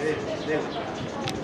Dele.